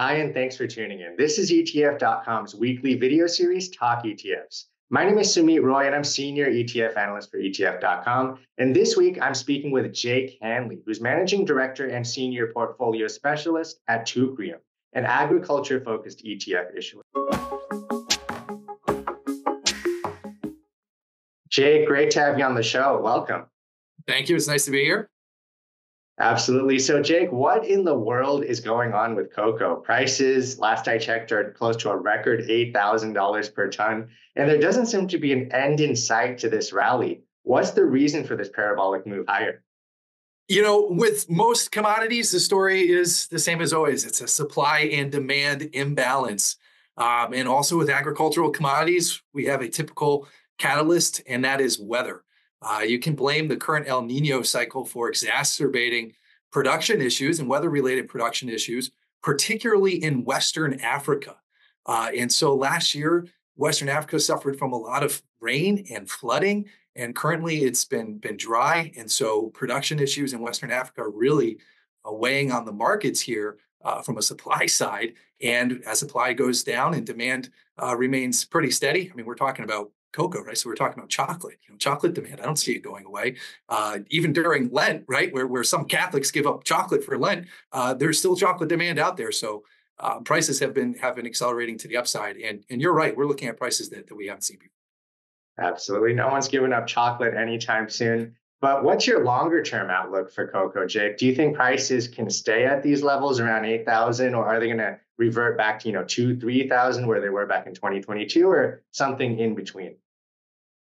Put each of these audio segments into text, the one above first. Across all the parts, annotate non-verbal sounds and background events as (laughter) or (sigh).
Hi, and thanks for tuning in. This is ETF.com's weekly video series, Talk ETFs. My name is Sumit Roy, and I'm Senior ETF Analyst for ETF.com. And this week, I'm speaking with Jake Hanley, who's Managing Director and Senior Portfolio Specialist at Teucrium, an agriculture focused ETF issuer. Jake, great to have you on the show. Welcome. Thank you. It's nice to be here. Absolutely. So, Jake, what in the world is going on with cocoa? Prices, last I checked, are close to a record $8,000 per ton. And there doesn't seem to be an end in sight to this rally. What's the reason for this parabolic move higher? You know, with most commodities, the story is the same as always it's a supply and demand imbalance. Um, and also with agricultural commodities, we have a typical catalyst, and that is weather. Uh, you can blame the current El Nino cycle for exacerbating production issues and weather related production issues, particularly in Western Africa. Uh, and so last year, Western Africa suffered from a lot of rain and flooding, and currently it's been, been dry. And so production issues in Western Africa are really uh, weighing on the markets here uh, from a supply (laughs) side. And as supply goes down and demand uh, remains pretty steady, I mean, we're talking about cocoa, right? So we're talking about chocolate, you know, chocolate demand. I don't see it going away. Uh, even during Lent, right, where, where some Catholics give up chocolate for Lent, uh, there's still chocolate demand out there. So uh, prices have been have been accelerating to the upside. And and you're right, we're looking at prices that, that we haven't seen before. Absolutely. No one's giving up chocolate anytime soon. But what's your longer term outlook for cocoa, Jake? Do you think prices can stay at these levels around 8,000 or are they going to revert back to, you know, two, 3,000 where they were back in 2022 or something in between?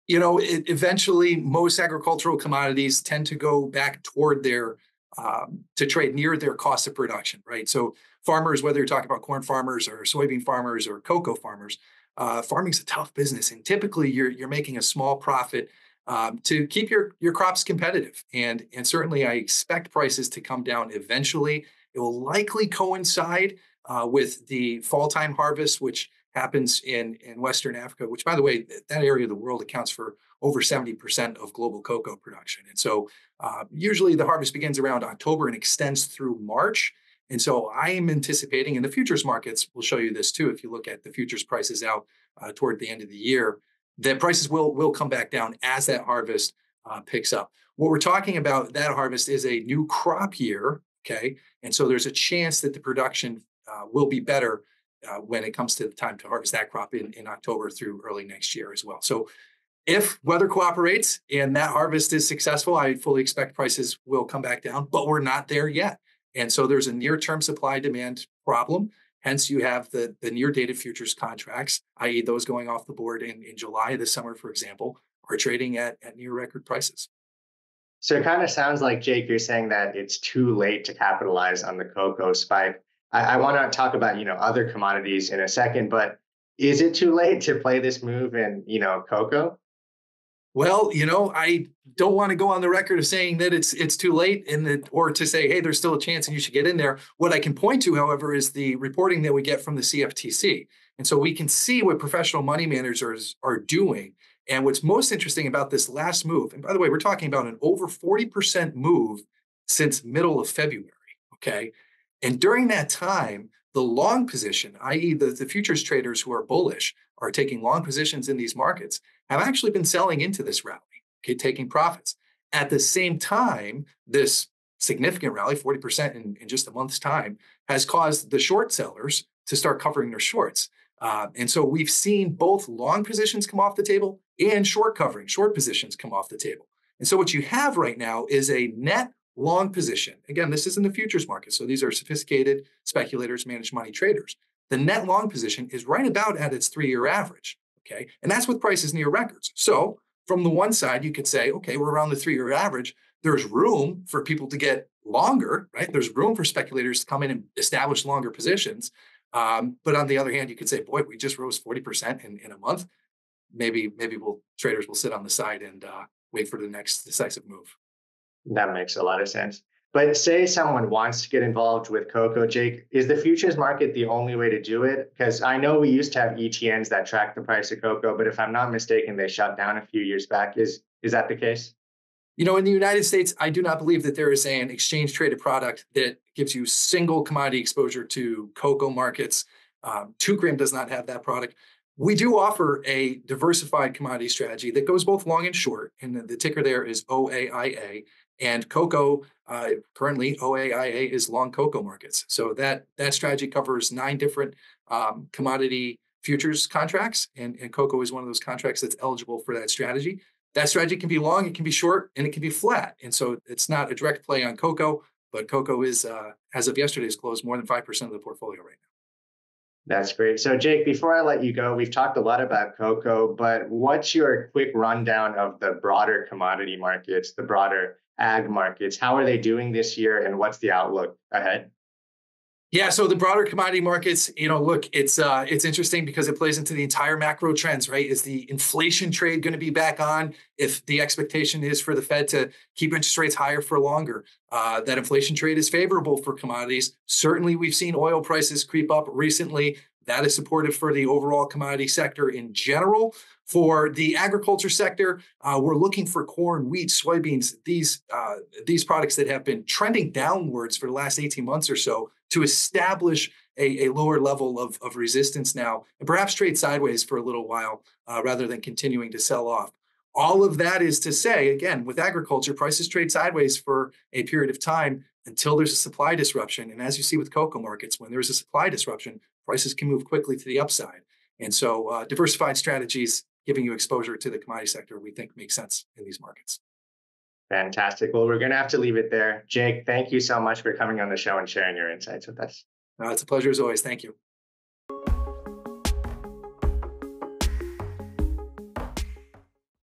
You know, it, eventually most agricultural commodities tend to go back toward their, um, to trade near their cost of production, right? So farmers, whether you're talking about corn farmers or soybean farmers or cocoa farmers, uh, farming's a tough business. And typically you're, you're making a small profit um, to keep your your crops competitive. And and certainly, I expect prices to come down eventually. It will likely coincide uh, with the fall time harvest, which happens in in Western Africa. Which, by the way, that area of the world accounts for over 70% of global cocoa production. And so, uh, usually, the harvest begins around October and extends through March. And so, I am anticipating, and the futures markets will show you this too. If you look at the futures prices out uh, toward the end of the year, that prices will will come back down as that harvest uh, picks up. What we're talking about that harvest is a new crop year, okay, and so there's a chance that the production uh, will be better uh, when it comes to the time to harvest that crop in in October through early next year as well. So. If weather cooperates and that harvest is successful, I fully expect prices will come back down, but we're not there yet. And so there's a near term supply demand problem. Hence, you have the, the near dated futures contracts, i.e., those going off the board in, in July this summer, for example, are trading at, at near record prices. So it kind of sounds like, Jake, you're saying that it's too late to capitalize on the cocoa spike. I, I want to talk about, you know, other commodities in a second, but is it too late to play this move in, you know, cocoa? Well, you know, I don't want to go on the record of saying that it's it's too late and that or to say, hey, there's still a chance and you should get in there. What I can point to, however, is the reporting that we get from the CFTC. And so we can see what professional money managers are doing. And what's most interesting about this last move, and by the way, we're talking about an over 40% move since middle of February. Okay. And during that time, the long position, i.e., the, the futures traders who are bullish, are taking long positions in these markets have actually been selling into this rally, okay, taking profits. At the same time, this significant rally, 40% in, in just a month's time, has caused the short sellers to start covering their shorts. Uh, and so we've seen both long positions come off the table and short covering, short positions come off the table. And so what you have right now is a net long position. Again, this isn't the futures market. So these are sophisticated speculators, managed money traders the net long position is right about at its three year average. Okay. And that's with prices near records. So from the one side, you could say, okay, we're around the three year average. There's room for people to get longer, right? There's room for speculators to come in and establish longer positions. Um, but on the other hand, you could say, boy, we just rose 40% in, in a month. Maybe, maybe we'll traders will sit on the side and uh, wait for the next decisive move. That makes a lot of sense. But say someone wants to get involved with cocoa, Jake, is the futures market the only way to do it? Because I know we used to have ETNs that track the price of cocoa, but if I'm not mistaken, they shut down a few years back. Is is that the case? You know, in the United States, I do not believe that there is an exchange traded product that gives you single commodity exposure to cocoa markets. Um, Teucrium does not have that product. We do offer a diversified commodity strategy that goes both long and short, and the ticker there is OAIA. And cocoa, uh, currently OAIA is long cocoa markets. So that that strategy covers nine different um, commodity futures contracts, and, and cocoa is one of those contracts that's eligible for that strategy. That strategy can be long, it can be short, and it can be flat. And so it's not a direct play on cocoa, but cocoa is, uh, as of yesterday's close, more than 5% of the portfolio right now. That's great. So, Jake, before I let you go, we've talked a lot about cocoa, but what's your quick rundown of the broader commodity markets, the broader ag markets? How are they doing this year, and what's the outlook ahead? Yeah, so the broader commodity markets, you know, look, it's uh, it's interesting because it plays into the entire macro trends, right? Is the inflation trade going to be back on? If the expectation is for the Fed to keep interest rates higher for longer, uh, that inflation trade is favorable for commodities. Certainly, we've seen oil prices creep up recently. That is supportive for the overall commodity sector in general. For the agriculture sector, uh, we're looking for corn, wheat, soybeans, these uh, these products that have been trending downwards for the last 18 months or so to establish a, a lower level of, of resistance now and perhaps trade sideways for a little while uh, rather than continuing to sell off. All of that is to say, again, with agriculture, prices trade sideways for a period of time until there's a supply disruption. And as you see with cocoa markets, when there's a supply disruption, prices can move quickly to the upside. And so, uh, diversified strategies giving you exposure to the commodity sector, we think makes sense in these markets. Fantastic. Well, we're going to have to leave it there. Jake, thank you so much for coming on the show and sharing your insights with us. Uh, it's a pleasure as always. Thank you.